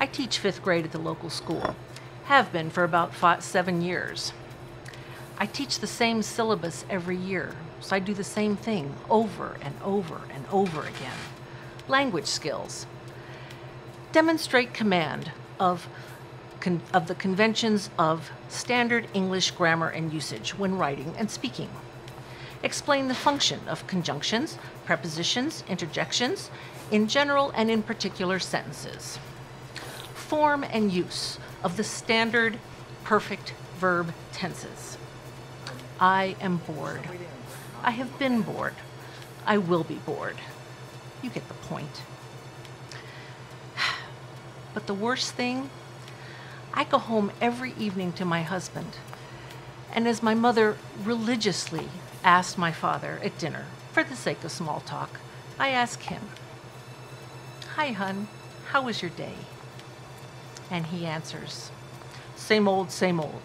I teach fifth grade at the local school, have been for about five, seven years. I teach the same syllabus every year, so I do the same thing over and over and over again. Language skills. Demonstrate command of, of the conventions of standard English grammar and usage when writing and speaking. Explain the function of conjunctions, prepositions, interjections, in general and in particular sentences. Form and use of the standard perfect verb tenses. I am bored. I have been bored. I will be bored. You get the point. But the worst thing, I go home every evening to my husband. And as my mother religiously asked my father at dinner, for the sake of small talk, I ask him, Hi, hun, how was your day? And he answers, Same old, same old.